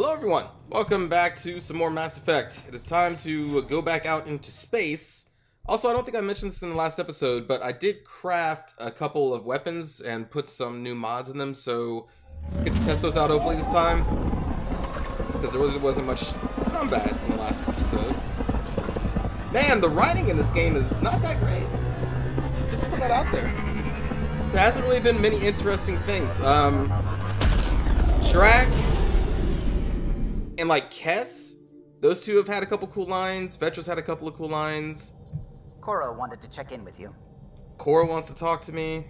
Hello everyone, welcome back to some more Mass Effect. It is time to go back out into space. Also, I don't think I mentioned this in the last episode, but I did craft a couple of weapons and put some new mods in them, so get to test those out hopefully this time. Because there wasn't, wasn't much combat in the last episode. Man, the writing in this game is not that great. Just put that out there. There hasn't really been many interesting things. Um, Drack and like Kesh, those two have had a couple cool lines. Vetra's had a couple of cool lines. Cora wanted to check in with you. Cora wants to talk to me.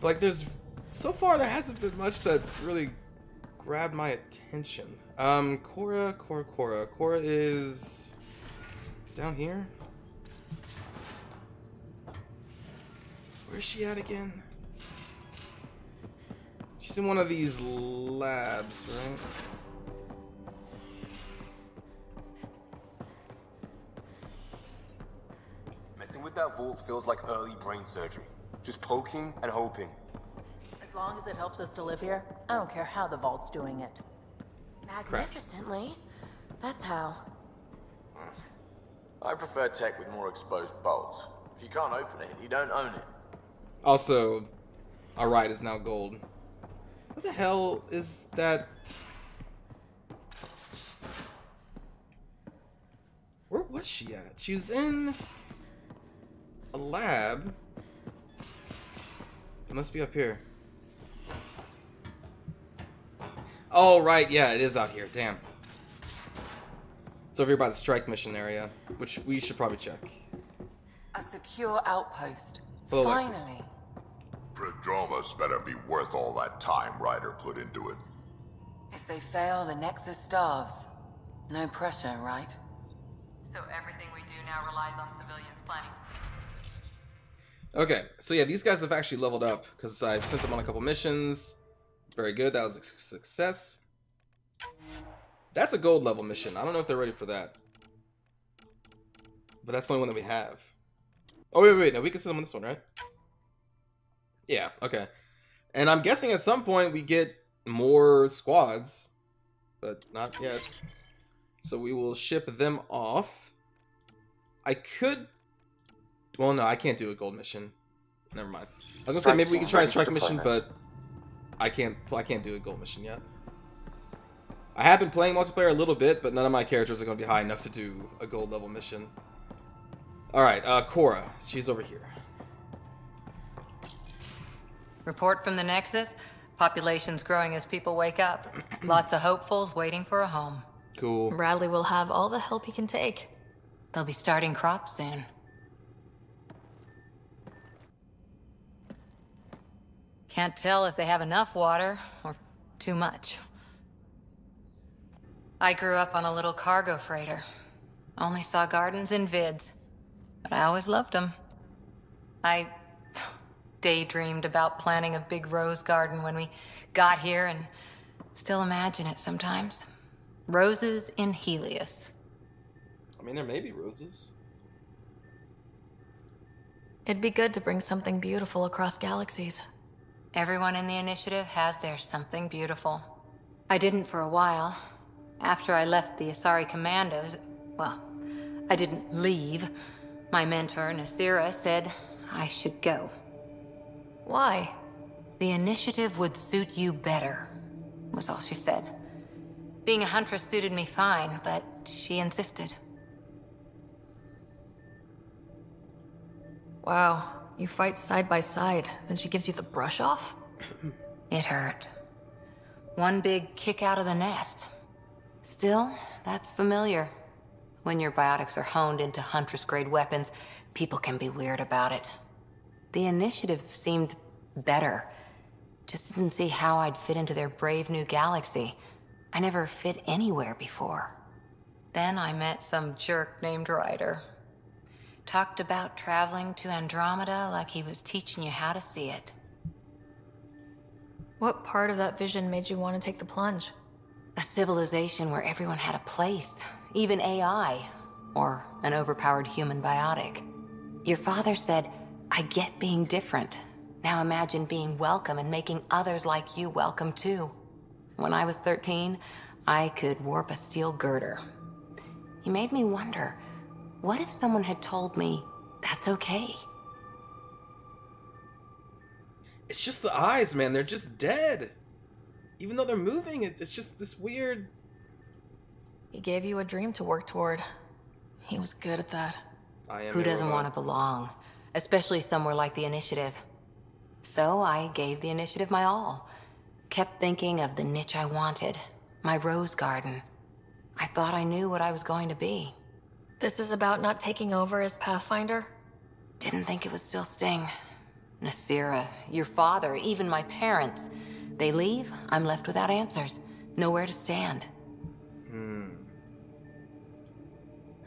But like, there's so far there hasn't been much that's really grabbed my attention. Um, Cora, Cora, Cora. Cora is down here. Where's she at again? She's in one of these labs, right? Messing with that vault feels like early brain surgery. Just poking and hoping. As long as it helps us to live here, I don't care how the vault's doing it. Magnificently. That's how. Hmm. I prefer tech with more exposed bolts. If you can't open it, you don't own it. Also, our ride is now gold. What the hell is that? Where was she at? She was in a lab. It must be up here. Oh, right. Yeah, it is out here. Damn. It's over here by the strike mission area, which we should probably check. A secure outpost. Hello, Finally. Prodromos better be worth all that time Ryder put into it. If they fail, the Nexus starves. No pressure, right? So everything we do now relies on civilians planning. Okay, so yeah, these guys have actually leveled up because I've sent them on a couple missions. Very good, that was a success. That's a gold level mission. I don't know if they're ready for that. But that's the only one that we have. Oh, wait, wait. No, we can send them on this one, right? Yeah, okay. And I'm guessing at some point we get more squads. But not yet. So we will ship them off. I could... Well, no, I can't do a gold mission. Never mind. I was gonna say maybe we can try a ready for strike mission, but. I can't. I can't do a gold mission yet. I have been playing multiplayer a little bit, but none of my characters are going to be high enough to do a gold level mission. All right, uh, Cora, she's over here. Report from the Nexus. Population's growing as people wake up. Lots of hopefuls waiting for a home. Cool. Bradley will have all the help he can take. They'll be starting crops soon. Can't tell if they have enough water or too much. I grew up on a little cargo freighter. Only saw gardens in vids, but I always loved them. I daydreamed about planting a big rose garden when we got here and still imagine it sometimes. Roses in Heleus. I mean, there may be roses. It'd be good to bring something beautiful across galaxies. Everyone in the initiative has their something beautiful. I didn't for a while. After I left the Asari Commandos, well, I didn't leave. My mentor, Nasira, said I should go. Why? The initiative would suit you better, was all she said. Being a huntress suited me fine, but she insisted. Wow, you fight side by side, then she gives you the brush off? It hurt. One big kick out of the nest. Still, that's familiar. When your biotics are honed into Huntress grade weapons, people can be weird about it. The initiative seemed better. Just didn't see how I'd fit into their brave new galaxy. I never fit anywhere before. Then I met some jerk named Ryder. Talked about traveling to Andromeda like he was teaching you how to see it. What part of that vision made you want to take the plunge? A civilization where everyone had a place, even AI, or an overpowered human biotic. Your father said, I get being different. Now imagine being welcome and making others like you welcome too. When I was 13, I could warp a steel girder. He made me wonder what if someone had told me that's okay? It's just the eyes, man. They're just dead. Even though they're moving, it's just this weird. He gave you a dream to work toward. He was good at that. I am Who doesn't want to belong? Especially somewhere like the Initiative. So I gave the Initiative my all. Kept thinking of the niche I wanted. My rose garden. I thought I knew what I was going to be. This is about not taking over as Pathfinder? Didn't think it would still sting. Nasira, your father, even my parents. They leave, I'm left without answers. Nowhere to stand. Hmm.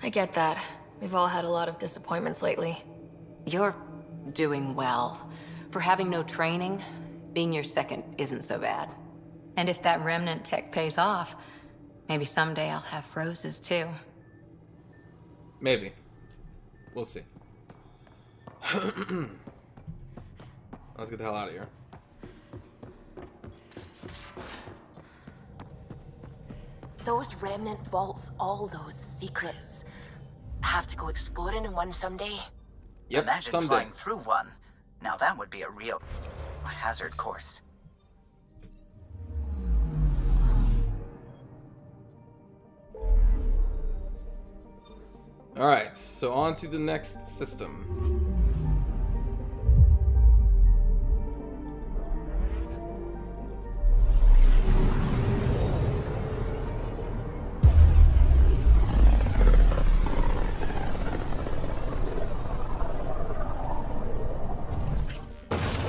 I get that. We've all had a lot of disappointments lately. You're doing well. For having no training, being your second isn't so bad. And if that remnant tech pays off, maybe someday I'll have roses too. Maybe. We'll see. Let's get the hell out of here. Those remnant vaults, all those secrets. I Have to go exploring in one someday. Yep, Imagine someday. flying through one. Now that would be a real hazard course. Alright, so on to the next system.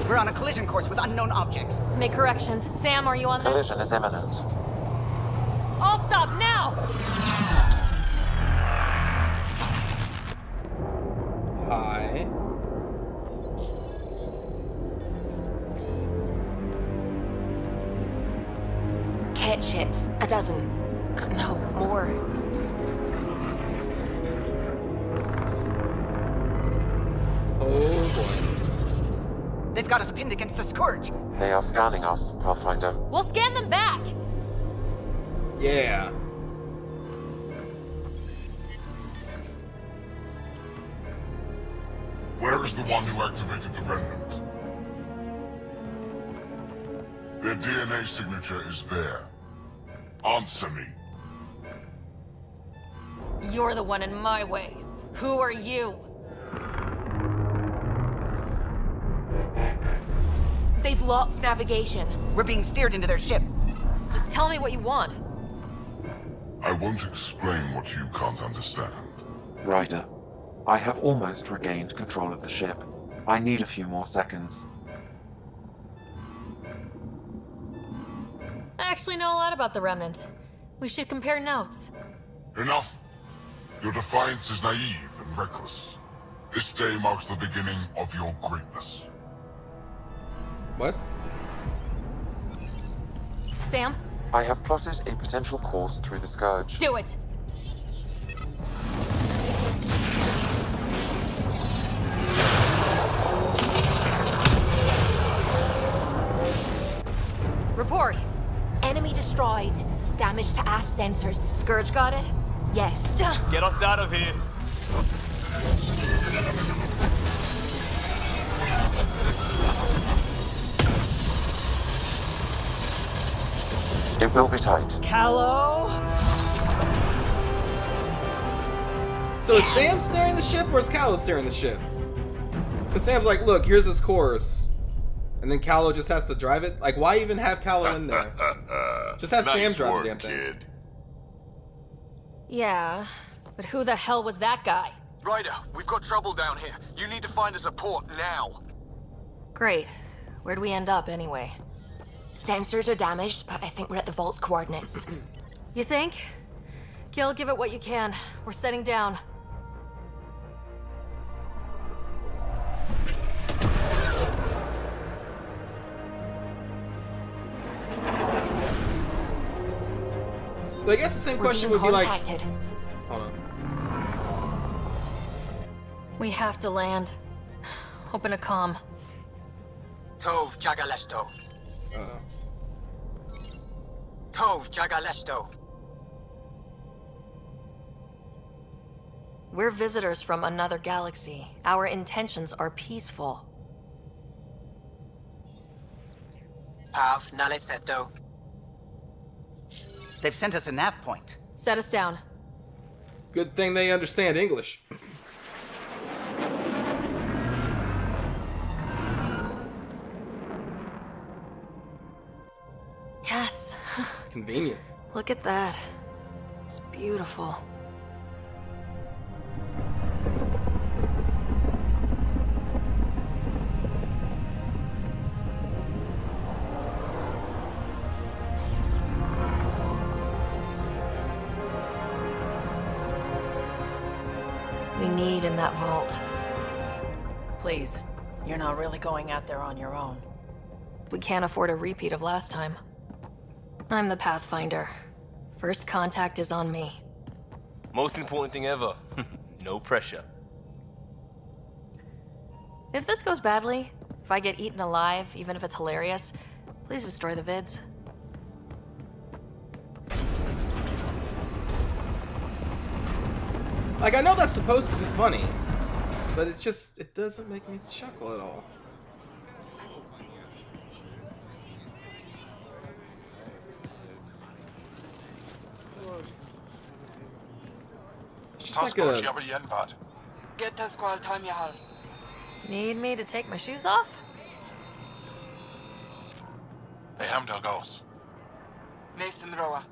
We're on a collision course with unknown objects. Make corrections. Sam, are you on this? Collision is imminent. All stop now! Kett ships, a dozen. No, more. Oh boy. They've got us pinned against the Scourge. They are scanning us, Pathfinder. We'll scan them back! Yeah. Where is the one who activated the remnant? Their DNA signature is there. Answer me. You're the one in my way. Who are you? They've lost navigation. We're being steered into their ship. Just tell me what you want. I won't explain what you can't understand. Ryder, I have almost regained control of the ship. I need a few more seconds. Actually know a lot about the Remnant. We should compare notes. Enough! Your defiance is naive and reckless. This day marks the beginning of your greatness. What? Sam, I have plotted a potential course through the Scourge. do it! Report. Enemy destroyed. Damage to aft sensors. Scourge got it? Yes. Get us out of here. It will be tight. Kallo? So is Sam steering the ship or is Kallo steering the ship? Because Sam's like, look, here's his course. And then Kallo just has to drive it? Like, why even have Kallo in there? Just have Sam drive work, the damn thing. kid. Yeah, but who the hell was that guy? Ryder, we've got trouble down here. You need to find us a port now. Great. Where'd we end up anyway? Sensors are damaged, but I think we're at the vault's coordinates. You think? Gil, give it what you can. We're setting down. So I guess the same We're question being would be like, contacted. hold on. We have to land. Open a comm. Tove Jagalesto. Uh. Tov Jagalesto. We're visitors from another galaxy. Our intentions are peaceful. Av Naleseto. They've sent us a nav point. Set us down. Good thing they understand English. Yes. Convenient. Look at that. It's beautiful. That vault. Please, you're not really going out there on your own. We can't afford a repeat of last time. I'm the Pathfinder. First contact is on me. Most important thing ever. no pressure. If this goes badly, if I get eaten alive, even if it's hilarious, please destroy the vids. Like, I know that's supposed to be funny, but it just, it doesn't make me chuckle at all. It's just like a, Get to squad time. Need me to take my shoes off? Hey, Hamdal Gauss. Mason Roa.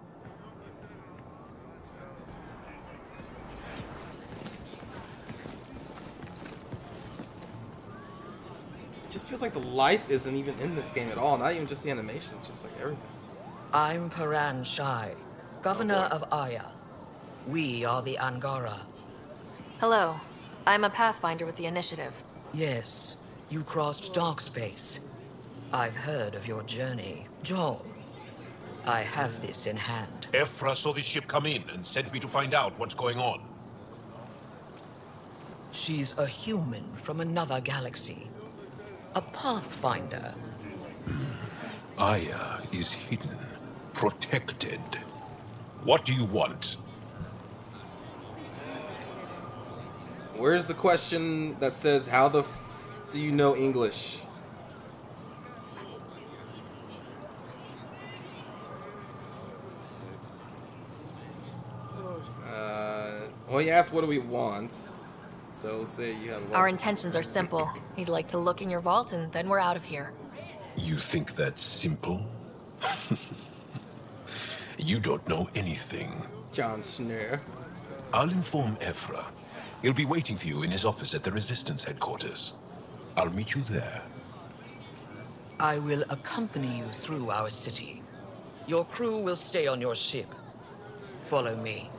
Just feels like the life isn't even in this game at all. Not even just the animations, just like everything. I'm Paaran Shie, governor of Aya. We are the Angara. Hello. I'm a Pathfinder with the Initiative. Yes, you crossed dark space. I've heard of your journey. Jaal, I have this in hand. Evfra saw the ship come in and sent me to find out what's going on. She's a human from another galaxy. A Pathfinder. Aya is hidden, protected. What do you want? Where's the question that says, how the f do you know English? Uh, well, he asked, what do we want? So say you have a Our intentions are simple. We'd like to look in your vault, and then we're out of here. You think that's simple? you don't know anything. John Snare. I'll inform Evfra. He'll be waiting for you in his office at the Resistance headquarters. I'll meet you there. I will accompany you through our city. Your crew will stay on your ship. Follow me.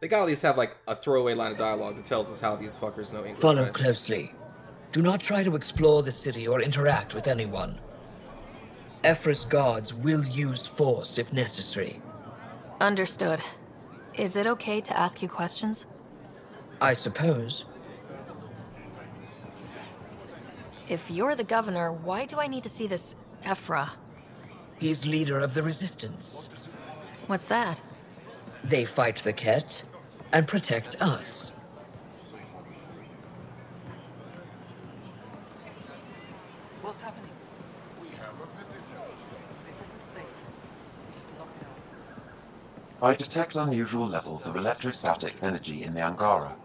They gotta at least have like a throwaway line of dialogue that tells us how these fuckers know English. Follow right? closely. Do not try to explore the city or interact with anyone. Evfra's guards will use force if necessary. Understood. Is it okay to ask you questions? I suppose. If you're the governor, why do I need to see this Evfra? He's leader of the resistance. What's that? They fight the Kett and protect us. What's happening? We have a visitor. This isn't safe. Lock it up. I detect unusual levels of electrostatic energy in the Angara.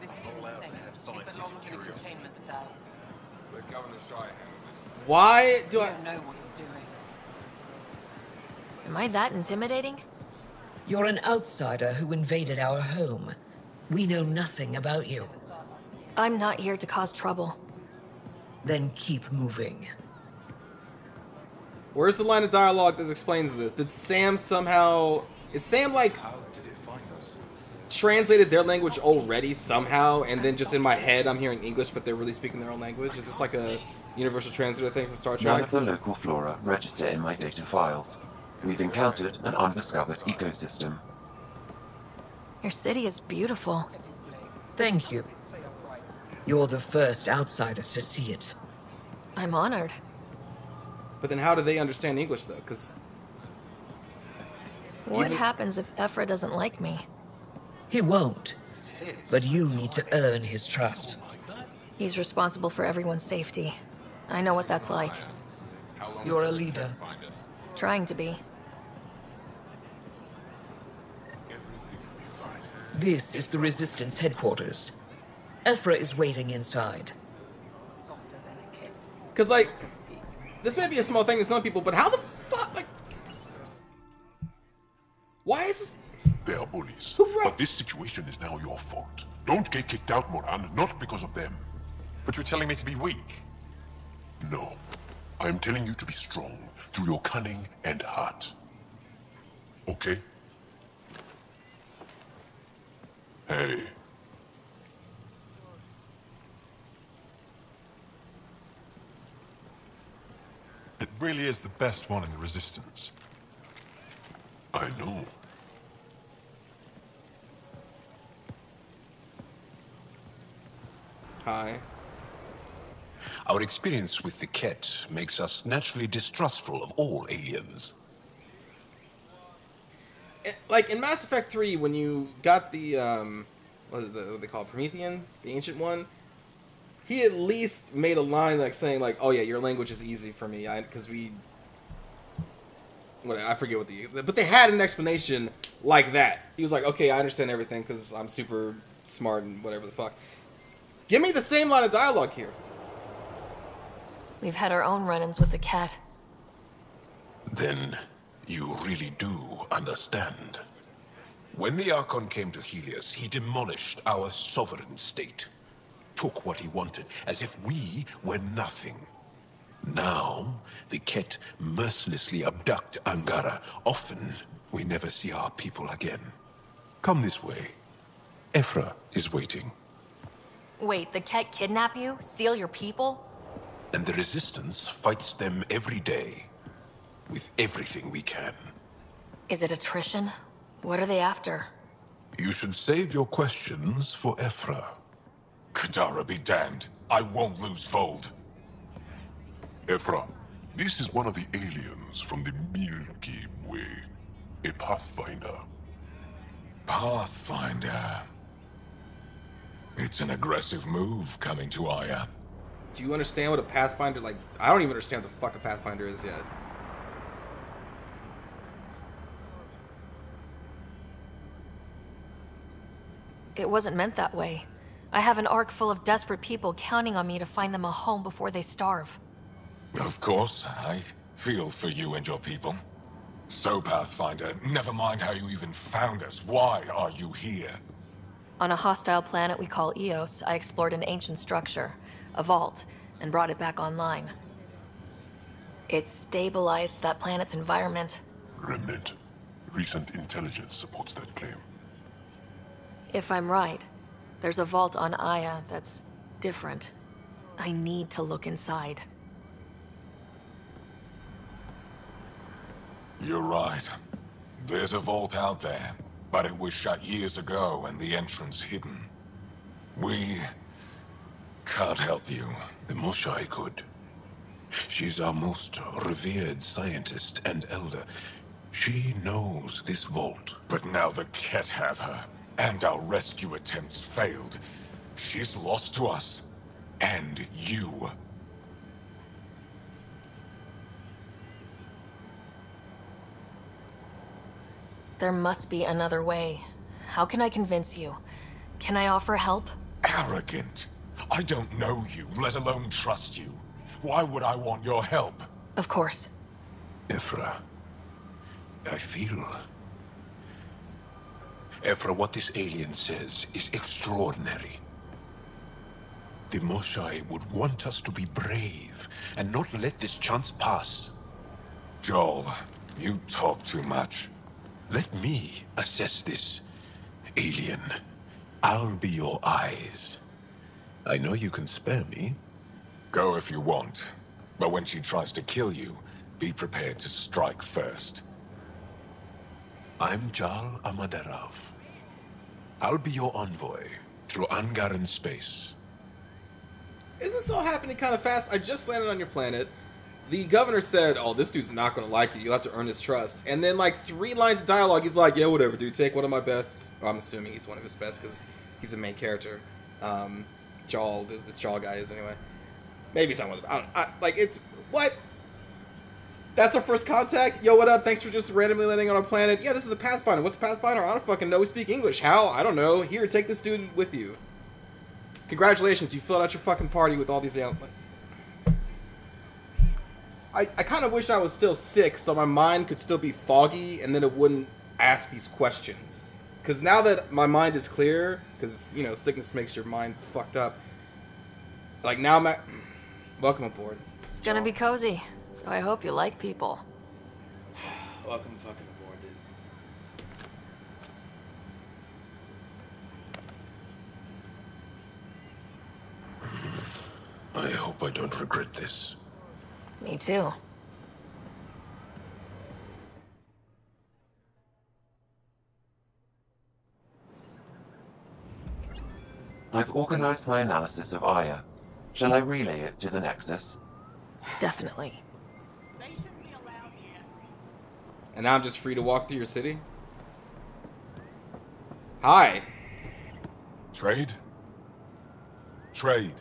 This isn't safe. It belongs in a containment cell. Let Governor Shie this. Why do you I? don't know what you're doing. Am I that intimidating? You're an outsider who invaded our home. We know nothing about you. I'm not here to cause trouble. Then keep moving. Where's the line of dialogue that explains this? Did Sam somehow? Is Sam like translated their language already somehow, and then just in my head I'm hearing English, but they're really speaking their own language? Is this like a universal translator thing from Star Trek? None Trek? of the local flora register in my data files. We've encountered an undiscovered ecosystem. Your city is beautiful. Thank you. You're the first outsider to see it. I'm honored. But then how do they understand English though? Because What Even- happens if Evfra doesn't like me? He won't. But you need to earn his trust. He's responsible for everyone's safety. I know what that's like. You're a leader. Trying to be. This is the Resistance headquarters. Evfra is waiting inside. Because, like, this may be a small thing to some people, but how the fuck, like, why is this? They are bullies. But this situation is now your fault. Don't get kicked out, Moran, not because of them. But you're telling me to be weak. No. I am telling you to be strong through your cunning and heart. Okay? Hey. It really is the best one in the Resistance. I know. Hi. Our experience with the Kett makes us naturally distrustful of all aliens. Like in Mass Effect 3, when you got the um, what the what they call it, Promethean, the ancient one, he at least made a line like saying like, "Oh yeah, your language is easy for me," because we, what I forget what the, but they had an explanation like that. He was like, "Okay, I understand everything because I'm super smart and whatever the fuck." Give me the same line of dialogue here. We've had our own run-ins with the kett. Then you really do understand. When the Archon came to Heleus, he demolished our sovereign state. Took what he wanted, as if we were nothing. Now, the Kett mercilessly abduct Angara. Often, we never see our people again. Come this way. Evfra is waiting, Wait, the kett kidnap you? Steal your people? And the Resistance fights them every day. With everything we can. Is it attrition? What are they after? You should save your questions for Evfra. Kadara be damned. I won't lose Voeld. Evfra, this is one of the aliens from the Milky Way. A Pathfinder. Pathfinder. It's an aggressive move coming to Aya. Do you understand what a Pathfinder like? I don't even understand what the fuck a Pathfinder is yet. It wasn't meant that way. I have an ark full of desperate people counting on me to find them a home before they starve. Of course, I feel for you and your people. So, Pathfinder, never mind how you even found us. Why are you here? On a hostile planet we call Eos, I explored an ancient structure, a vault, and brought it back online. It stabilized that planet's environment. Remnant. Recent intelligence supports that claim. If I'm right, there's a vault on Aya that's different. I need to look inside. You're right. There's a vault out there, but it was shut years ago and the entrance hidden. We can't help you. The Moshae could. She's our most revered scientist and elder. She knows this vault. But now the Kett have her, and our rescue attempts failed. She's lost to us. And you. There must be another way. How can I convince you? Can I offer help? Arrogant. I don't know you, let alone trust you. Why would I want your help? Of course. Evfra, I feel. Evfra, what this alien says is extraordinary. The Moshae would want us to be brave and not let this chance pass. Jaal, you talk too much. Let me assess this, alien. I'll be your eyes. I know you can spare me. Go if you want. But when she tries to kill you, be prepared to strike first. I'm Jaal Ama Darav. I'll be your envoy through Angaran space. isn't this all happening kind of fast? I just landed on your planet. The governor said, "Oh, this dude's not gonna like you. You'll have to earn his trust." And then, like three lines of dialogue, he's like, "Yeah, whatever, dude. Take one of my best." Well, I'm assuming he's one of his best because he's a main character. Um, Jaal, this, this Jaal guy is anyway. Maybe he's not one of them. I don't. I, like it's what? That's our first contact. Yo, what up? Thanks for just randomly landing on our planet. Yeah, this is a Pathfinder. What's a Pathfinder? I don't fucking know. We speak English. How? I don't know. Here, take this dude with you. Congratulations, you filled out your fucking party with all these. al- I, I kind of wish I was still sick so my mind could still be foggy and then it wouldn't ask these questions. Because now that my mind is clear, because, you know, sickness makes your mind fucked up. Like, now I'm at. Welcome aboard. It's gonna be cozy, so I hope you like people. Welcome fucking aboard, dude. I hope I don't regret this. Me too. I've organized my analysis of Aya. Shall I relay it to the Nexus? Definitely. And now I'm just free to walk through your city? Hi. Trade? Trade.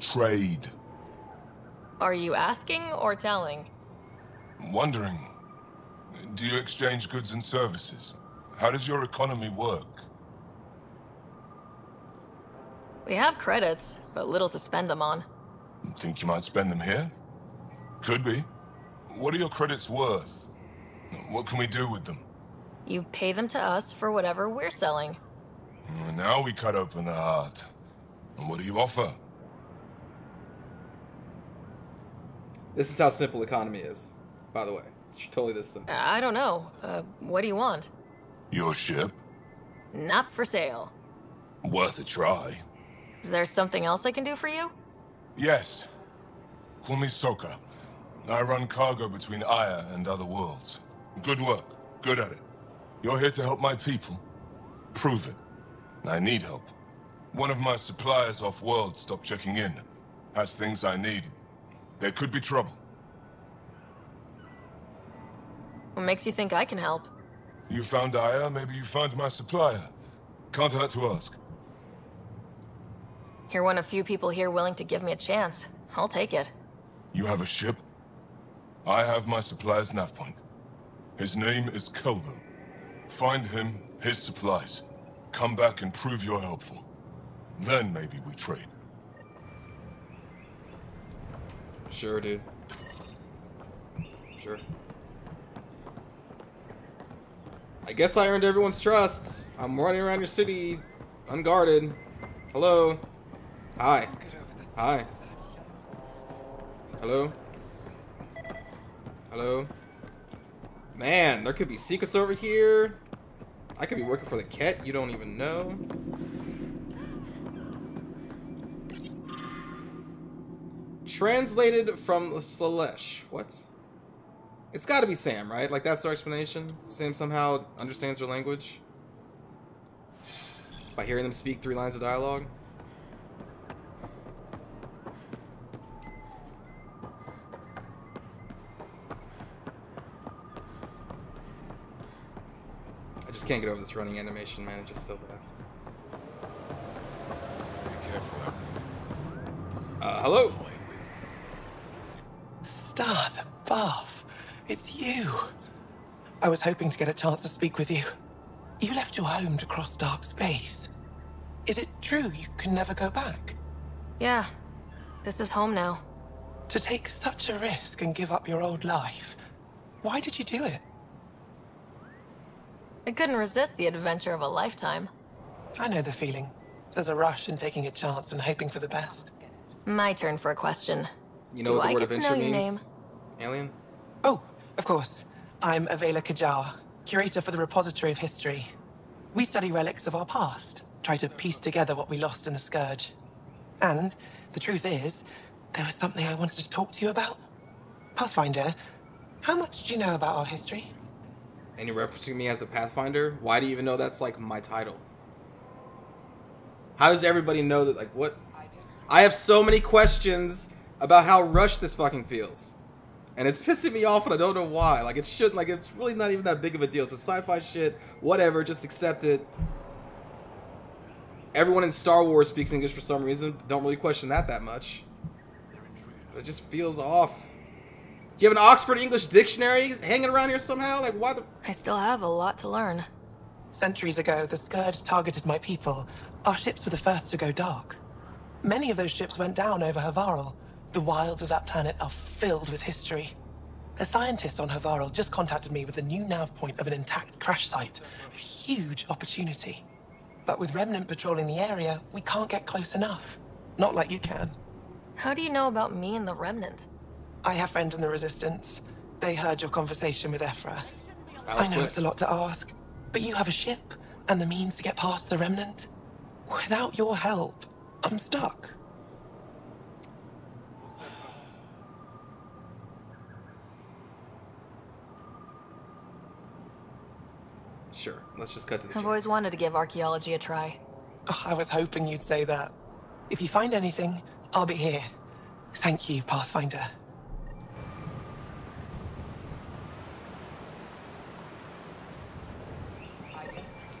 Trade. Are you asking or telling? I'm Wondering, do you exchange goods and services? How does your economy work? We have credits, but little to spend them on. Think you might spend them here? Could be. What are your credits worth? What can we do with them? You pay them to us for whatever we're selling. Now we cut open the heart. And what do you offer? This is how simple economy is, by the way. It's totally this simple. I don't know. Uh, what do you want? Your ship? Not for sale. Worth a try. Is there something else I can do for you? Yes. Call me Soka. I run cargo between Aya and other worlds. Good work. Good at it. You're here to help my people. Prove it. I need help. One of my suppliers off-world stopped checking in. Has things I need. There could be trouble. What makes you think I can help? You found Aya, maybe you found my supplier. Can't hurt to ask. You're one of few people here willing to give me a chance. I'll take it. You have a ship? I have my supplier's nav point. His name is Kelvin. Find him, his supplies. Come back and prove you're helpful. Then maybe we trade. Sure, dude. Sure. I guess I earned everyone's trust. I'm running around your city, unguarded. Hello. Hi. Hi. Hello. Hello. Man, there could be secrets over here. I could be working for the Kett. You don't even know. Translated from Shelesh. What? It's got to be Sam, right? Like, that's our explanation? Sam somehow understands your language? By hearing them speak three lines of dialogue? I just can't get over this running animation, man. It's just so bad. Be careful. Uh, hello? Stars above. It's you. I was hoping to get a chance to speak with you. You left your home to cross dark space. Is it true you can never go back? Yeah. This is home now. To take such a risk and give up your old life, why did you do it? I couldn't resist the adventure of a lifetime. I know the feeling. There's a rush in taking a chance and hoping for the best. My turn for a question. You know Do what the I word get to adventure know your means? Alien? Oh, of course. I'm Avela Kjar, curator for the Repository of History. We study relics of our past, try to piece together what we lost in the Scourge. And the truth is, there was something I wanted to talk to you about. Pathfinder, how much do you know about our history? And you're referencing me as a Pathfinder? Why do you even know that's like my title? How does everybody know that? Like, what? I have so many questions about how rushed this fucking feels. And it's pissing me off and I don't know why. Like it shouldn't like it's really not even that big of a deal. It's a sci-fi shit. Whatever, just accept it. Everyone in Star Wars speaks English for some reason. Don't really question that that much. It just feels off. Do you have an Oxford English dictionary hanging around here somehow? Like why the I still have a lot to learn. Centuries ago, the Scourge targeted my people. Our ships were the first to go dark. Many of those ships went down over Havarl. The wilds of that planet are filled with history. A scientist on Havarl just contacted me with the new nav point of an intact crash site. A huge opportunity. But with Remnant patrolling the area, we can't get close enough. Not like you can. How do you know about me and the Remnant? I have friends in the Resistance. They heard your conversation with Evfra. I know quick. it's a lot to ask, but you have a ship and the means to get past the Remnant. Without your help, I'm stuck. Sure. Let's just cut to the I've chase. always wanted to give archaeology a try. Oh, I was hoping you'd say that. If you find anything, I'll be here. Thank you, Pathfinder.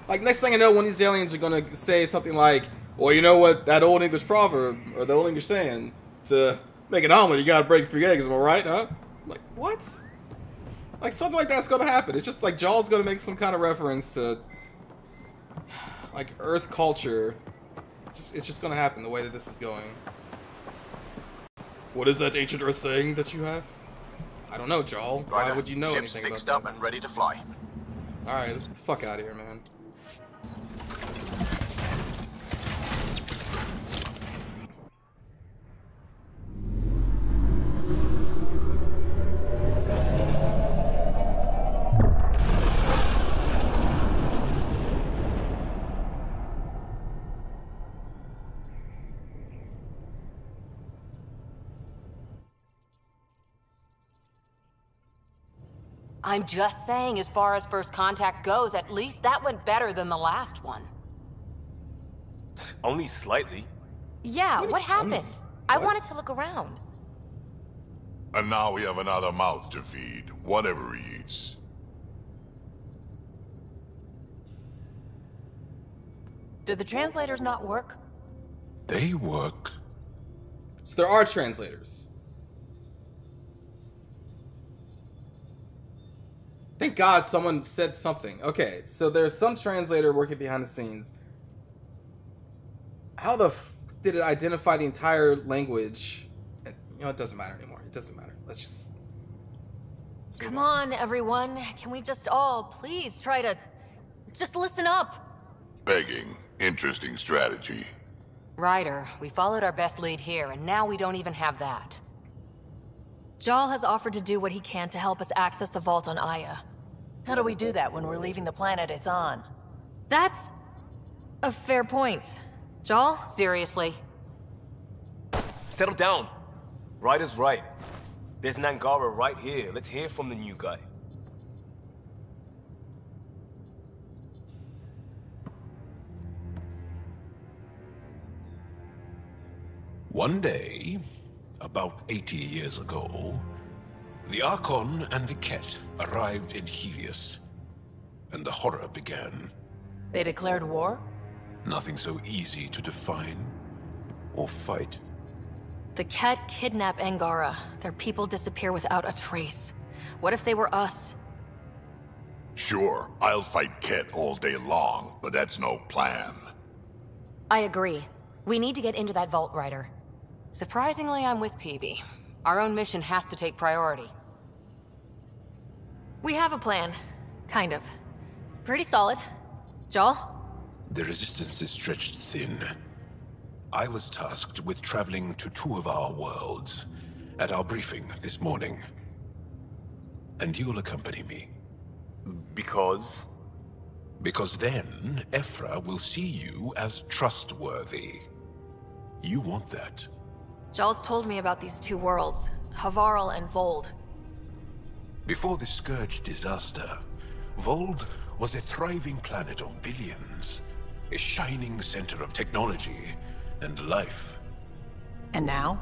Like next thing I know, one of these aliens are gonna say something like, "Well, you know what that old English proverb or the old English saying to make an omelet, you gotta break three eggs." Am I right? Huh? I'm like what? Like something like that's gonna happen. It's just like Jaw's gonna make some kind of reference to like Earth culture. It's just, it's just gonna happen the way that this is going. What is that ancient Earth saying that you have? I don't know, Jaw. Why would you know ship's anything fixed about up and ready to fly. All right, let's get the fuck out of here, man. I'm just saying, as far as first contact goes, at least that went better than the last one. Only slightly. Yeah, what happened? Jeez. I wanted to look around. And now we have another mouth to feed, whatever he eats. Did the translators not work? They work. So there are translators. Thank God someone said something. Okay, so there's some translator working behind the scenes. How the f did it identify the entire language? Eh, you know, it doesn't matter anymore. It doesn't matter. Let's just. Come on, everyone. Can we just all please try to just listen up? Begging. Interesting strategy. Ryder, we followed our best lead here, and now we don't even have that. Jaal has offered to do what he can to help us access the vault on Aya. How do we do that when we're leaving the planet it's on? That's a fair point. Jaal? Seriously? Settle down. Right is right. There's an Angara right here. Let's hear from the new guy. One day, about 80 years ago, the Archon and the Kett arrived in Heleus, and the horror began. They declared war? Nothing so easy to define or fight. The Kett kidnap Angara. Their people disappear without a trace. What if they were us? Sure, I'll fight Kett all day long, but that's no plan. I agree. We need to get into that vault, Ryder. Surprisingly, I'm with Peebee. Our own mission has to take priority. We have a plan. Kind of. Pretty solid. Jaal? The resistance is stretched thin. I was tasked with traveling to two of our worlds at our briefing this morning. And you'll accompany me. Because? Because then, Evfra will see you as trustworthy. You want that. Jaal's told me about these two worlds, Havarl and Voeld. Before the Scourge disaster, Voeld was a thriving planet of billions. A shining center of technology and life. And now?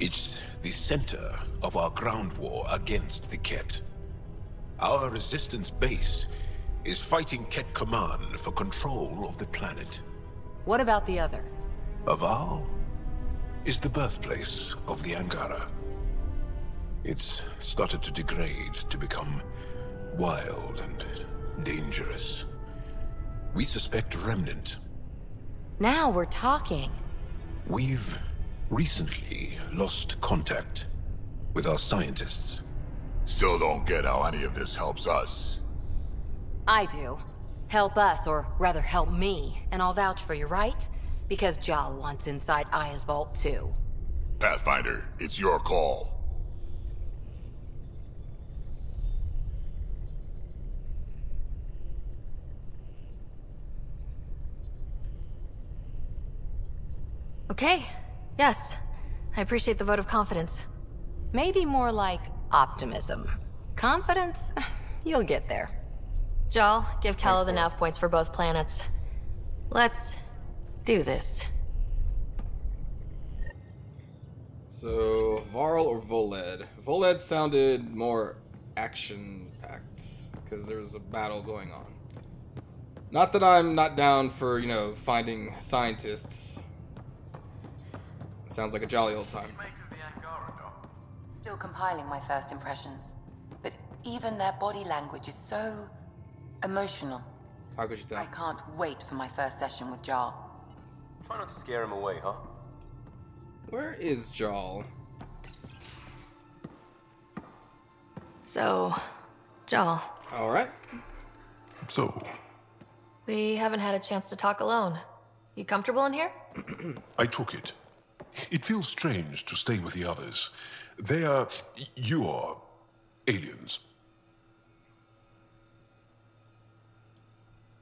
It's the center of our ground war against the Kett. Our resistance base is fighting Kett Command for control of the planet. What about the other? Havarl is the birthplace of the Angara. It's started to degrade, to become wild and dangerous. We suspect Remnant. Now we're talking. We've recently lost contact with our scientists. Still don't get how any of this helps us. I do. Help us, or rather help me, and I'll vouch for you, right? Because Jaal wants inside Aya's vault too. Pathfinder, it's your call. Okay. Yes. I appreciate the vote of confidence. Maybe more like optimism. Confidence? You'll get there. Jaal, give Kallo the nav points for both planets. Let's do this. So, Varl or Voeld? Voeld sounded more action-packed, because there's a battle going on. Not that I'm not down for, you know, finding scientists. Sounds like a jolly old time. Still compiling my first impressions. But even their body language is so emotional. How could you tell? I can't wait for my first session with Jaal. Try not to scare him away, huh? Where is Jaal? So, Jaal. Alright. So, We haven't had a chance to talk alone. You comfortable in here? I took it. It feels strange to stay with the others. They are. you are. aliens.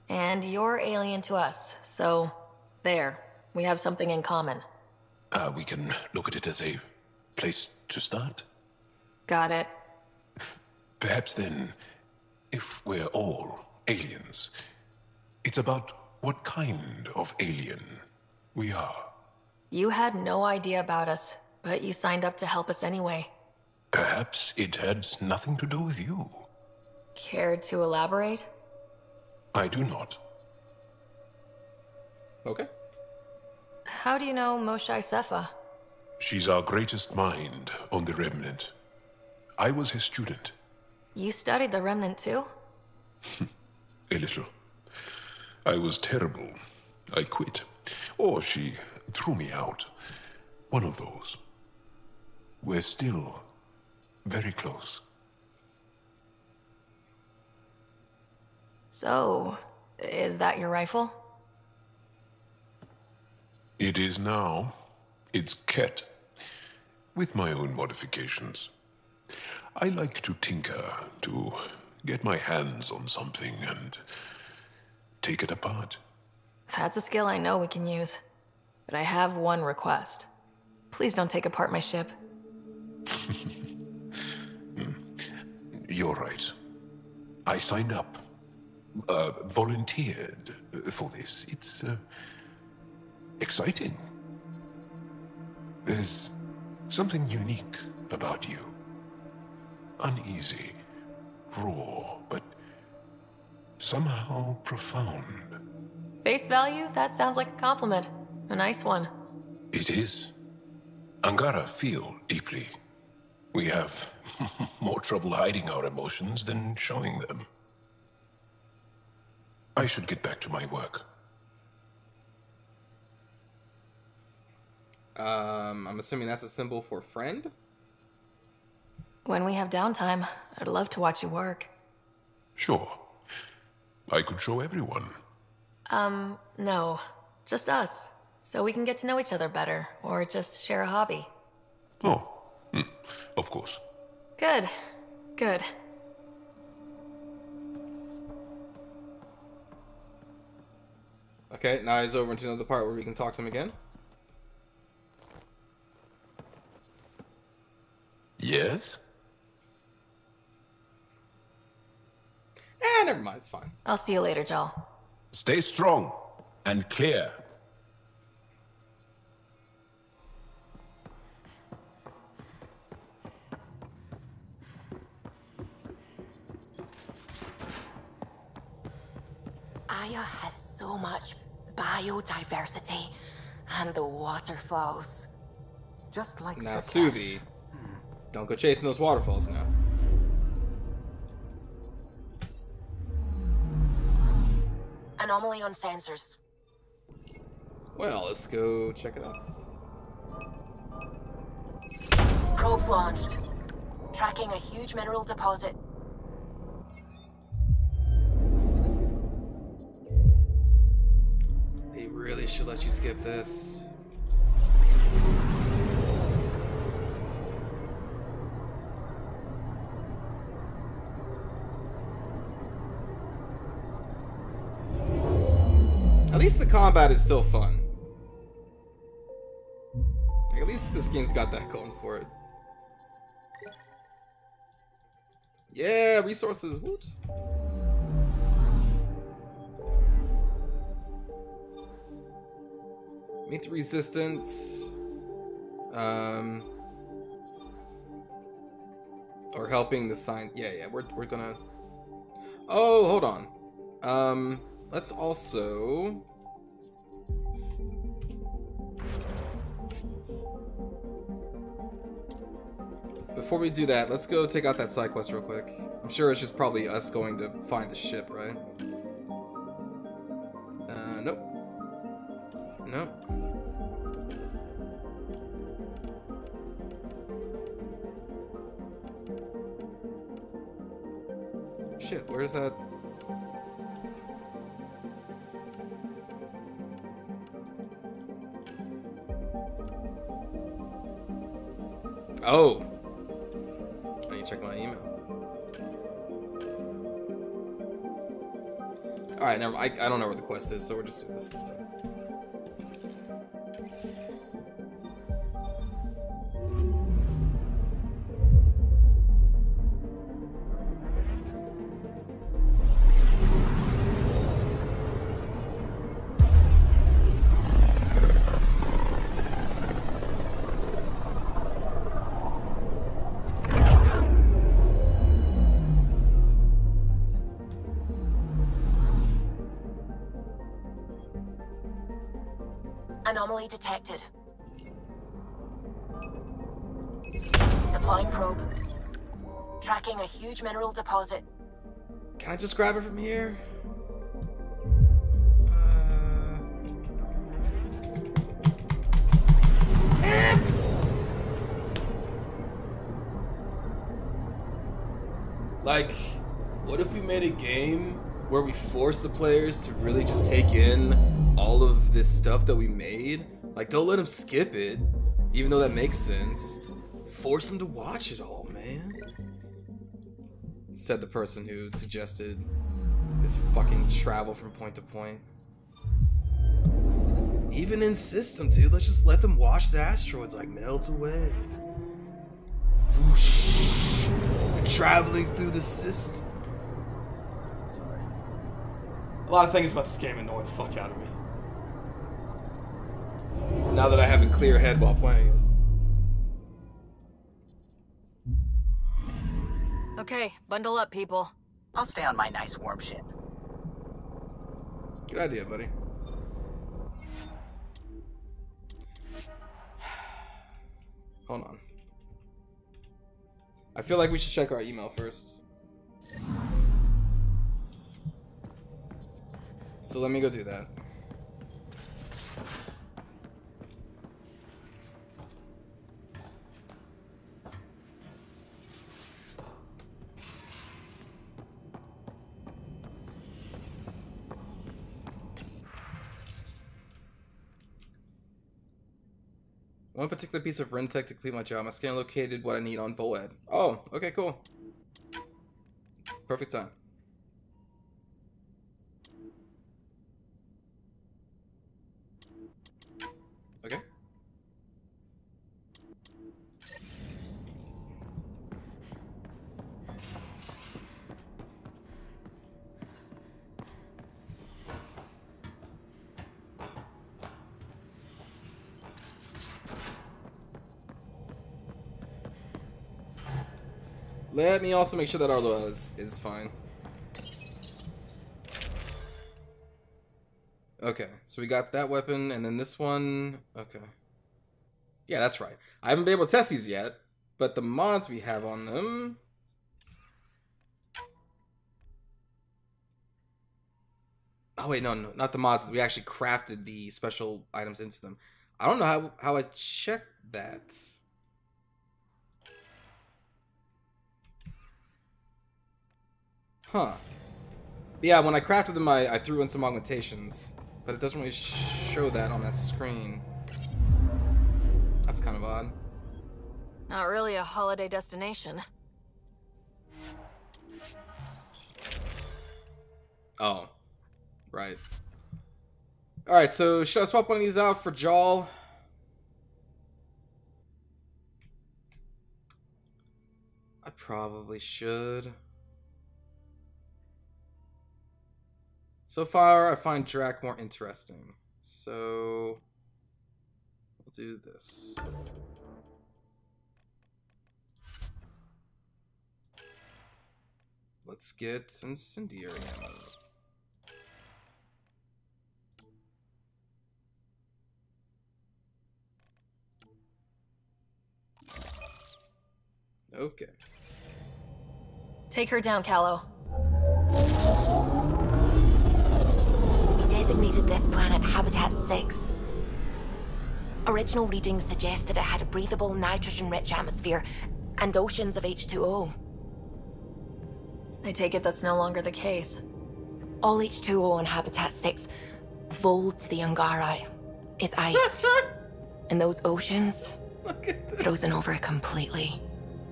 And you're alien to us, so there. We have something in common. Uh, we can look at it as a place to start. Got it. Perhaps then, if we're all aliens, it's about what kind of alien we are. You had no idea about us, but you signed up to help us anyway. Perhaps it had nothing to do with you. Care to elaborate? I do not. Okay. How do you know Moshae Sefa? She's our greatest mind on the Remnant. I was her student, You studied the Remnant too? a little. I was terrible. I quit. Or she threw me out. One of those. We're still very close. So, is that your rifle? It is now. It's Kett. With my own modifications. I like to tinker, to get my hands on something and take it apart. That's a skill I know we can use. But I have one request. Please don't take apart my ship. You're right. I signed up. Uh, volunteered for this. It's, uh, exciting. There's something unique about you. Uneasy, raw, but somehow profound. Face value? That sounds like a compliment. A nice one. It is. Angara feel deeply. We have more trouble hiding our emotions than showing them. I should get back to my work. Um, I'm assuming that's a symbol for friend? When we have downtime, I'd love to watch you work. Sure. I could show everyone. Um, no. Just us. So we can get to know each other better, or just share a hobby. Oh, hmm. of course. Good. Good. Okay, now he's over into another part where we can talk to him again. Yes? Eh, never mind, it's fine. I'll see you later, Jaal. Stay strong and clear. Aya has so much biodiversity and the waterfalls. Just like Now, Suvi, don't go chasing those waterfalls now. Anomaly on sensors. Well, let's go check it out. Probes launched. Tracking a huge mineral deposit. Really should let you skip this. At least the combat is still fun. At least this game's got that going for it. Yeah, resources. Woot. Meet the resistance. Um, or helping the sign. Yeah, yeah, we're, we're gonna. Oh, hold on. Um, let's also. Before we do that, let's go take out that side quest real quick. I'm sure it's just probably us going to find the ship, right? Shit, where's that? Oh. I need to check my email. Alright, never I, I don't know where the quest is, so we're just doing this this time. Detected. Deploying probe. Tracking a huge mineral deposit. Can I just grab it from here? Uh, like, what if we made a game where we force the players to really just take in all of this stuff that we made? Like, don't let him skip it, even though that makes sense. Force him to watch it all, man. Said the person who suggested this fucking travel from point to point. Even in system, dude, let's just let them watch the asteroids like melt away. Whoosh. We're traveling through the system. Sorry. A lot of things about this game annoy the fuck out of me. Now that I have a clear head while playing it. Okay, bundle up, people. I'll stay on my nice warm ship. Good idea, buddy. Hold on. I feel like we should check our email first. So let me go do that. One particular piece of Rentech to complete my job. My scan located what I need on Voeld. Oh, okay, cool. Perfect time. Let me also make sure that load is, is fine. Okay, so we got that weapon, and then this one. Okay. Yeah, that's right. I haven't been able to test these yet, but the mods we have on them. Oh wait, no, no, not the mods. We actually crafted the special items into them. I don't know how how I check that. Huh. Yeah, when I crafted them, I, I threw in some augmentations, but it doesn't really show that on that screen. That's kind of odd. Not really a holiday destination. Oh. Right. Alright, so should I swap one of these out for Jaal? I probably should. So far, I find Drack more interesting. So, we'll do this. Let's get incendiary ammo. Okay. Take her down, Kallo. Designated this planet Habitat 6. Original readings suggest that it had a breathable, nitrogen-rich atmosphere and oceans of H2O. I take it that's no longer the case. All H2O on Habitat 6, Voeld to the Angara, is ice. and those oceans, frozen over completely.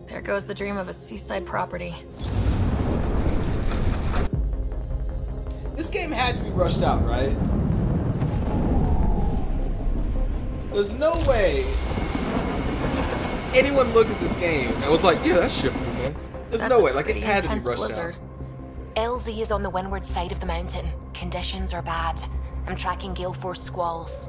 There goes the dream of a seaside property. This game had to be rushed out, right? There's no way anyone looked at this game and was like, yeah, that's shippable, man. There's That's no way. Like, it had to be rushed blizzard. out. LZ is on the windward side of the mountain. Conditions are bad. I'm tracking gale force squalls.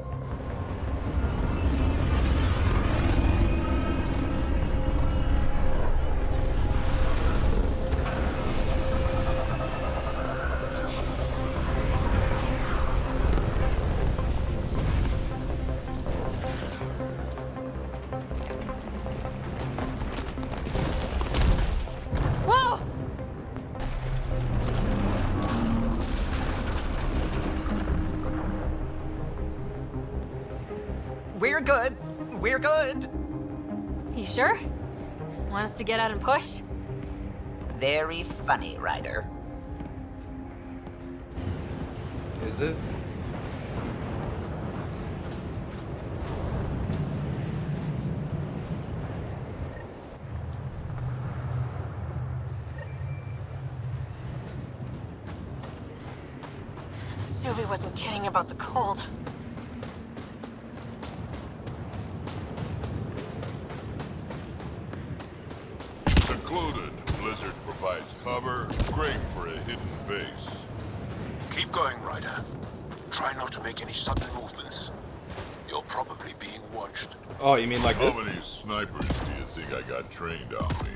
Mean like How this? many snipers do you think I got trained on me?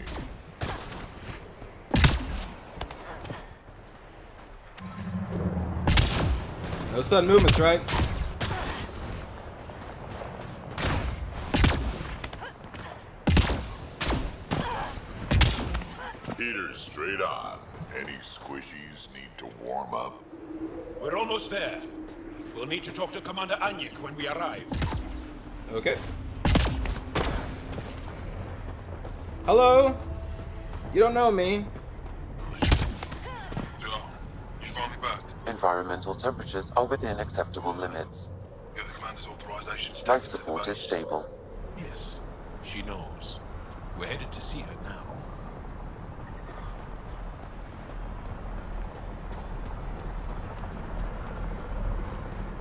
No sudden movements, right? Heaters straight on. Any squishies need to warm up? We're almost there. We'll need to talk to Commander Anyix when we arrive. Okay. Hello? You don't know me. You finally back? Environmental temperatures are within acceptable limits. Get the commander's authorization to Life support is stable. Yes, she knows. We're headed to see her now.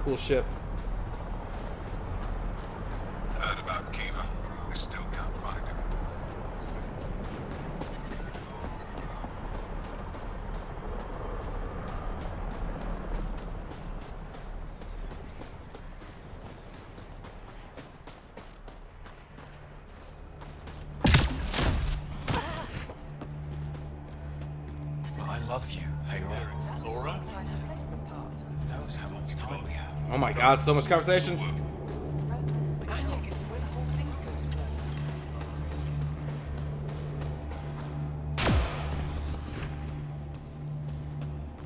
Cool ship. Oh my god, so much conversation.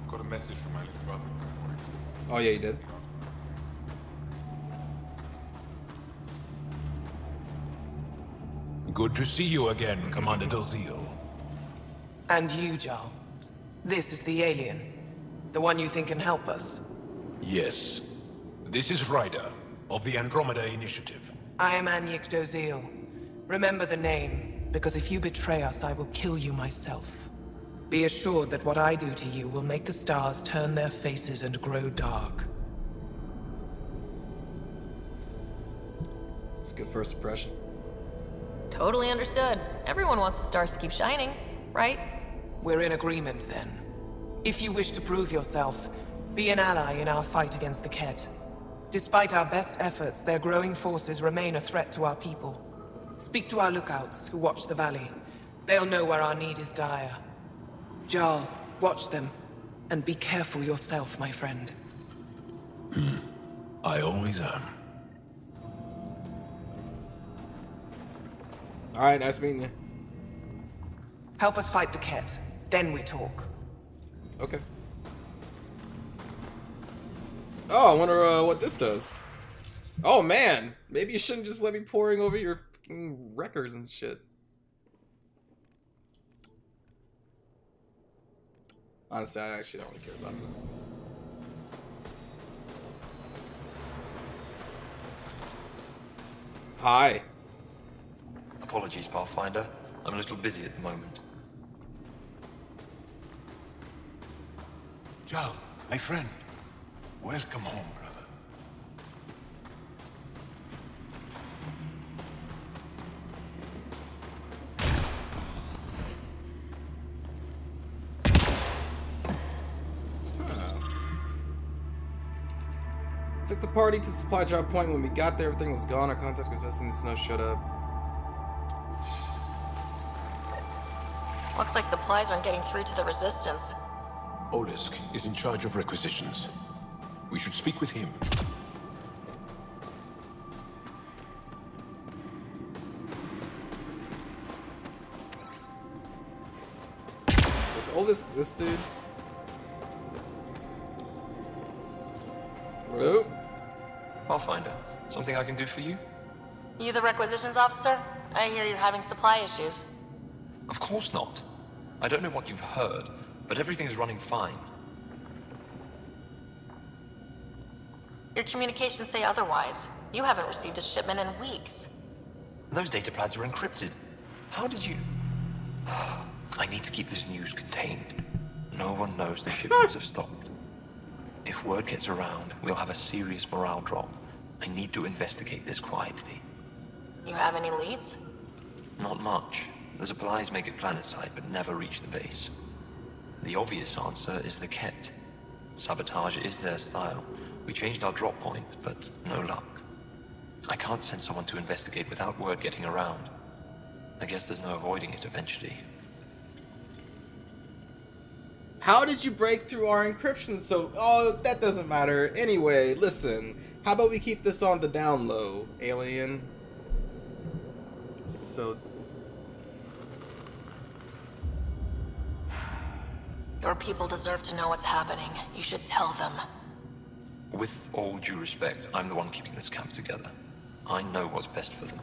Got a message from my little brother this morning. Oh yeah, you did. Good to see you again, Commander Dalziel. And you, Jaal. This is the alien. The one you think can help us. Yes. This is Ryder, of the Andromeda Initiative. I am Anyix Dozil. Remember the name, because if you betray us, I will kill you myself. Be assured that what I do to you will make the stars turn their faces and grow dark. It's a good first impression. Totally understood. Everyone wants the stars to keep shining, right? We're in agreement then. If you wish to prove yourself, be an ally in our fight against the Kett. Despite our best efforts, their growing forces remain a threat to our people. Speak to our lookouts, who watch the valley. They'll know where our need is dire. Jaal, watch them. And be careful yourself, my friend. Hmm. I always am. Alright, nice meeting you. Help us fight the Kett. Then we talk. Okay. Oh, I wonder uh, what this does. Oh man, maybe you shouldn't just let me pouring over your records and shit. Honestly, I actually don't really care about that. Hi. Apologies, Pathfinder. I'm a little busy at the moment. Joe, my friend. Welcome home, brother. Took the party to the supply drop point. When we got there, everything was gone. Our contact was missing. The snow showed up. Looks like supplies aren't getting through to the Resistance. Olisk is in charge of requisitions. We should speak with him. Is all this this dude? Hello? Pathfinder, something I can do for you? You the requisitions officer? I hear you're having supply issues. Of course not. I don't know what you've heard, but everything is running fine. Your communications say otherwise. You haven't received a shipment in weeks. Those data pads are encrypted. How did you... I need to keep this news contained. No one knows the shipments have stopped. If word gets around, we'll have a serious morale drop. I need to investigate this quietly. You have any leads? Not much. The supplies make it planetside, but never reach the base. The obvious answer is the Kett. Sabotage is their style. We changed our drop point, but no luck. I can't send someone to investigate without word getting around. I guess there's no avoiding it eventually. How did you break through our encryption so... Oh, that doesn't matter. Anyway, listen. How about we keep this on the down low, alien? So... Your people deserve to know what's happening. You should tell them. With all due respect, I'm the one keeping this camp together. I know what's best for them.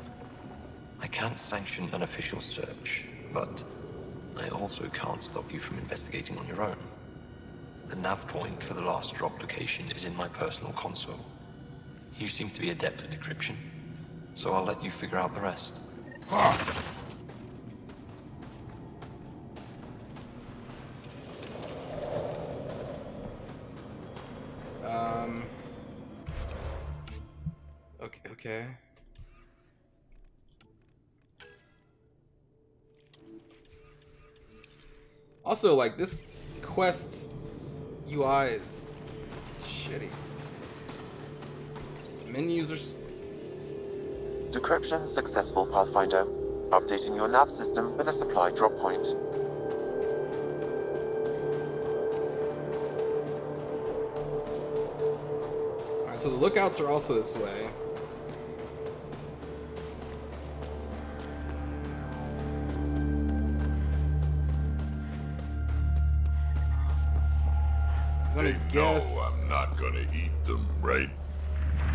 I can't sanction an official search, but I also can't stop you from investigating on your own. The nav point for the last drop location is in my personal console. You seem to be adept at decryption, so I'll let you figure out the rest. Um... Okay, okay. Also, like, this quest's UI is shitty. Menus are... Decryption successful, Pathfinder. Updating your nav system with a supply drop point. So the lookouts are also this way. I'm They know. I'm not gonna eat them, right?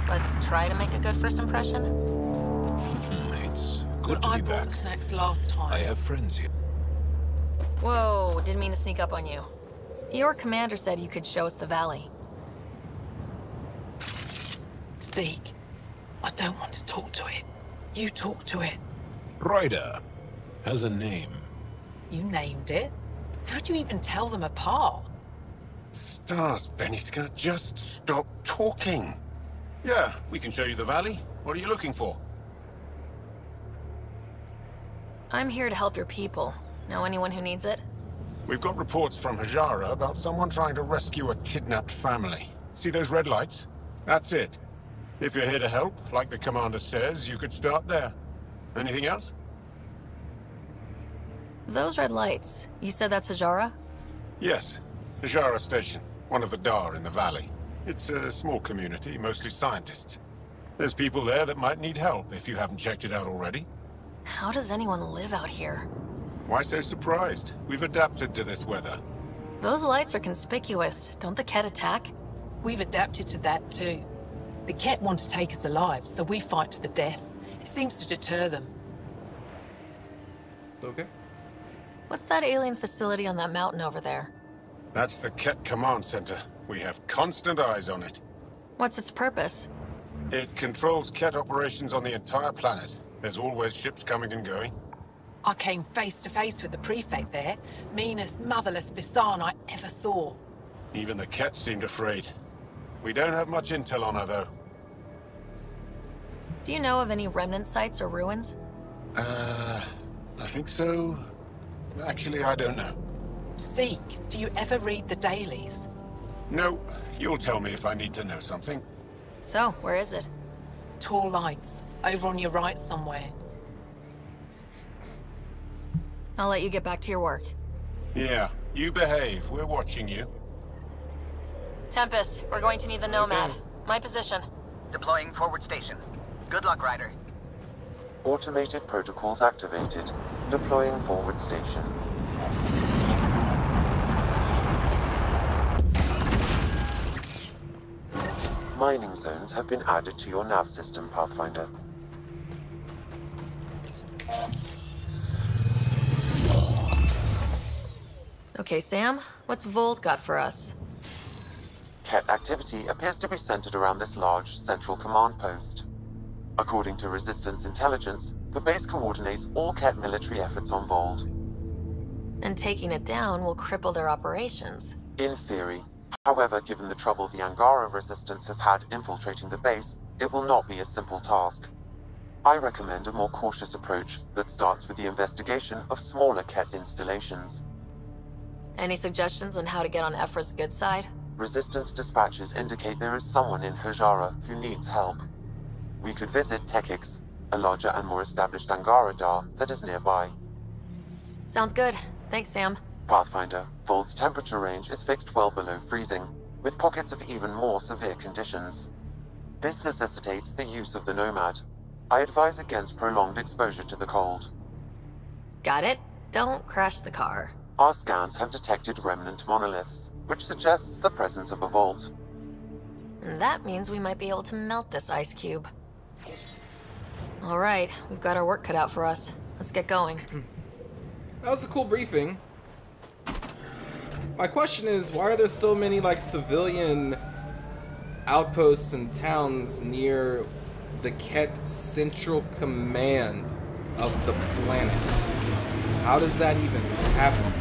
Let's try to make a good first impression. Hmm, it's good to I be back. snacks last time. I have friends here. Whoa, didn't mean to sneak up on you. Your commander said you could show us the valley. Zeke, I don't want to talk to it. You talk to it. Ryder has a name. You named it. How do you even tell them apart? Stars, Beniska, just stop talking. Yeah, we can show you the valley. What are you looking for? I'm here to help your people. Know anyone who needs it? We've got reports from Hajara about someone trying to rescue a kidnapped family. See those red lights? That's it. If you're here to help, like the commander says, you could start there. Anything else? Those red lights. You said that's Hajara? Yes. Hajara Station, one of the Dar in the valley. It's a small community, mostly scientists. There's people there that might need help if you haven't checked it out already. How does anyone live out here? Why so surprised? We've adapted to this weather. Those lights are conspicuous. Don't the Kett attack? We've adapted to that too. The Kett want to take us alive, so we fight to the death. It seems to deter them. Okay. What's that alien facility on that mountain over there? That's the Kett Command Center. We have constant eyes on it. What's its purpose? It controls Kett operations on the entire planet. There's always ships coming and going. I came face to face with the prefect there. Meanest, motherless Visan I ever saw. Even the Kett seemed afraid. We don't have much intel on her, though. Do you know of any remnant sites or ruins? Uh, I think so. Actually, I don't know. Zeke, do you ever read the dailies? No, you'll tell me if I need to know something. So, where is it? Tall lights, over on your right somewhere. I'll let you get back to your work. Yeah, you behave. We're watching you. Tempest, we're going to need the Nomad. My position. Deploying forward station. Good luck, Ryder. Automated protocols activated. Deploying forward station. Mining zones have been added to your nav system, Pathfinder. Okay, Sam, what's Voeld got for us? Kett activity appears to be centered around this large central command post. According to Resistance intelligence, the base coordinates all Kett military efforts on Voeld. And taking it down will cripple their operations. In theory. However, given the trouble the Angara resistance has had infiltrating the base, it will not be a simple task. I recommend a more cautious approach that starts with the investigation of smaller Kett installations. Any suggestions on how to get on Evfra's good side? Resistance dispatches indicate there is someone in Hajara who needs help. We could visit Tekix, a larger and more established Angara Dar that is nearby. Sounds good. Thanks, Sam. Pathfinder, Voeld's temperature range is fixed well below freezing, with pockets of even more severe conditions. This necessitates the use of the Nomad. I advise against prolonged exposure to the cold. Got it? Don't crash the car. Our scans have detected remnant monoliths, which suggests the presence of a vault. That means we might be able to melt this ice cube. All right, we've got our work cut out for us. Let's get going. That was a cool briefing. My question is, why are there so many like civilian outposts and towns near the Kett Central Command of the planet? How does that even happen?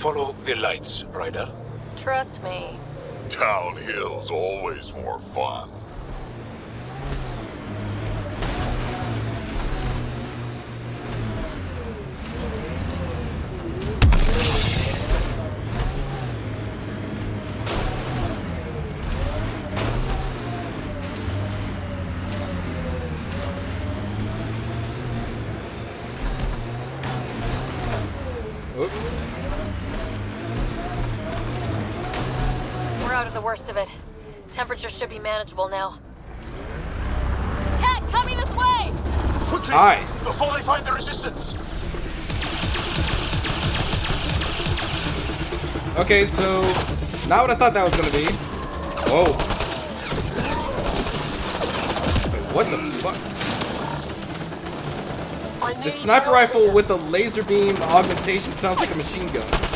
Follow the lights, Ryder. Trust me. Downhill's always more fun. Manageable now. Cat, coming this way! Quickly! Aye. Before they find the resistance! Okay, so not what I thought that was gonna be. Whoa. Wait, what the fuck? The sniper rifle with a laser beam augmentation sounds like a machine gun.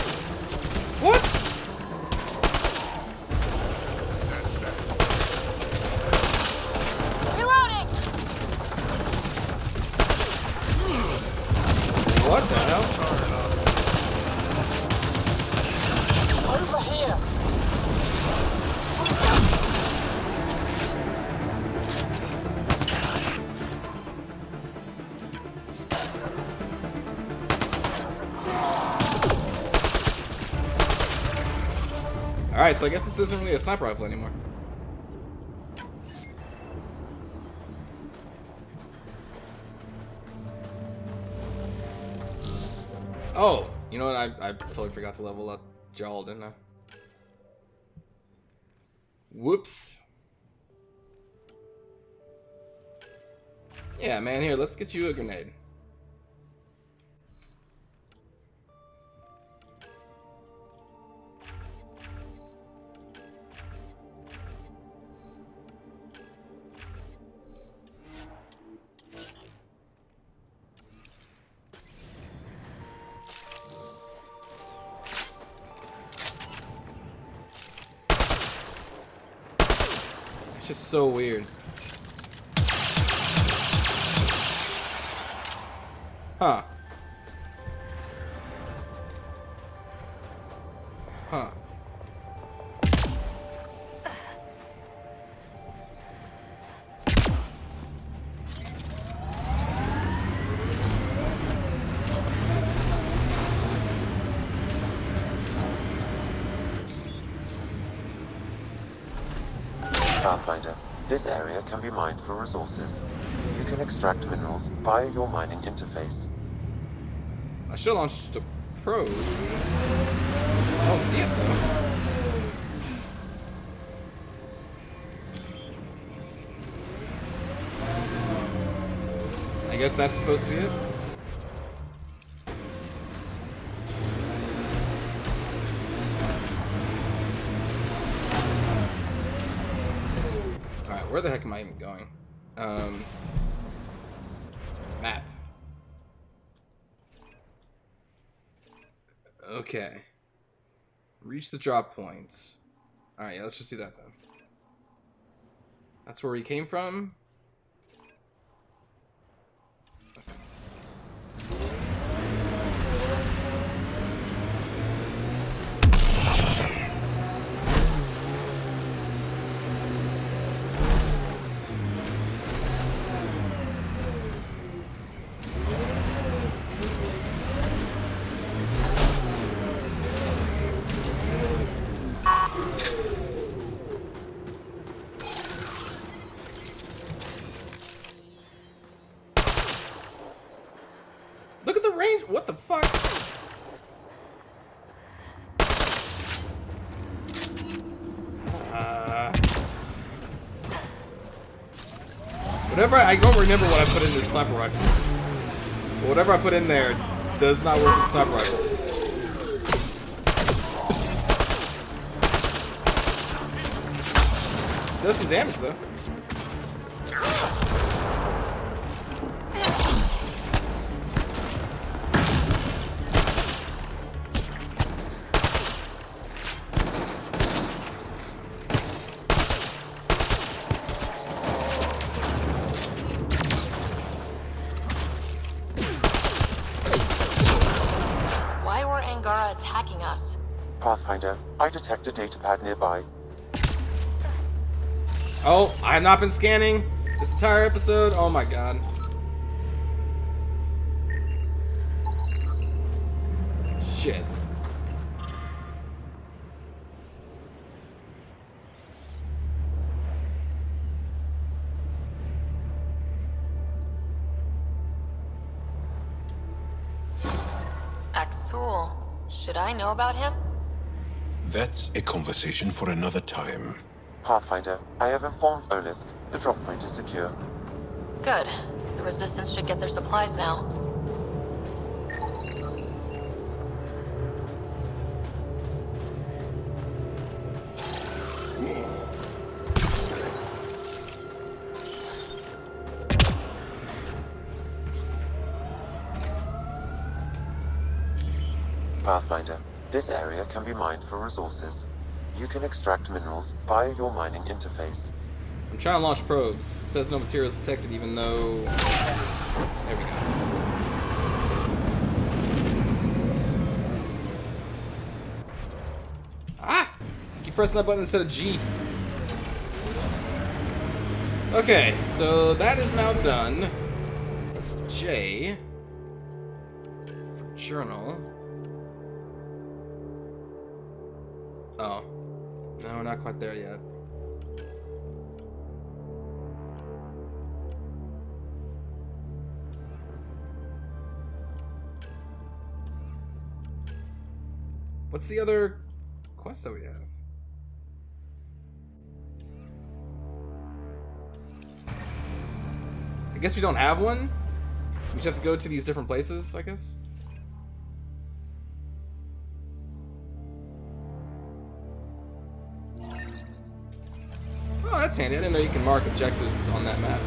Alright, so I guess this isn't really a sniper rifle anymore. Oh, you know what? I, I totally forgot to level up Jaal, didn't I? Whoops. Yeah, man, here, let's get you a grenade. This area can be mined for resources. You can extract minerals via your mining interface. I should launch the probe. I don't see it though. I guess that's supposed to be it. Where the heck am I even going? Um, map. Okay. Reach the drop points. Alright, yeah, let's just do that then. That's where we came from. I, don't remember what I put in this sniper rifle. But whatever I put in there does not work with sniper rifle. Does some damage though. Detect a datapad nearby. Oh, I have not been scanning this entire episode. Oh my god. Shit. Axul. Should I know about him? That's a conversation for another time. Pathfinder, I have informed Olisk. The drop point is secure. Good. The Resistance should get their supplies now. Pathfinder, this area can be mined for resources. You can extract minerals via your mining interface. I'm trying to launch probes. It says no materials detected even though... There we go. Ah! Keep pressing that button instead of G. Okay, so that is now done. That's J. Journal. Not quite there yet. What's the other quest that we have? I guess we don't have one? We just have to go to these different places, I guess? That's handy. I didn't know you can mark objectives on that map.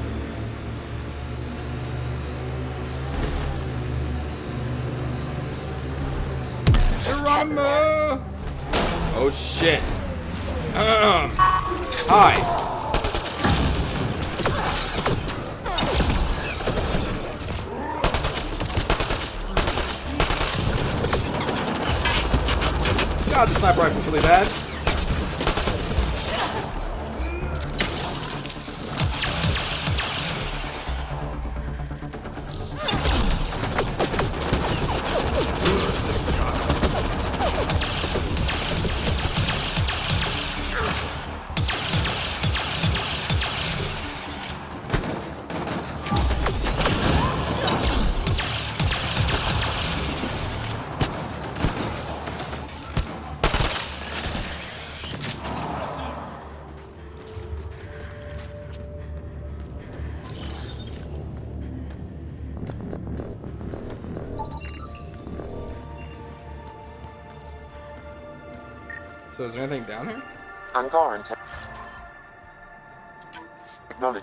Geronimo! Oh shit. Um, hi. God, the sniper rifle's really bad.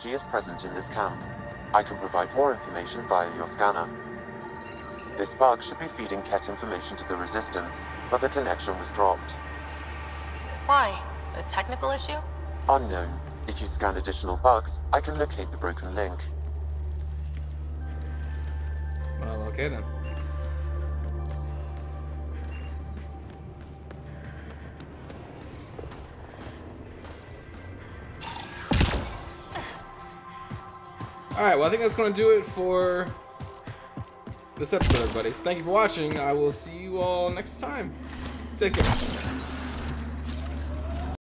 Technology is present in this camp. I can provide more information via your scanner. This bug should be feeding Kett information to the Resistance, but the connection was dropped. Why? A technical issue? Unknown. If you scan additional bugs, I can locate the broken link. Well, okay then. Alright, well I think that's going to do it for this episode, everybody. So thank you for watching. I will see you all next time. Take care.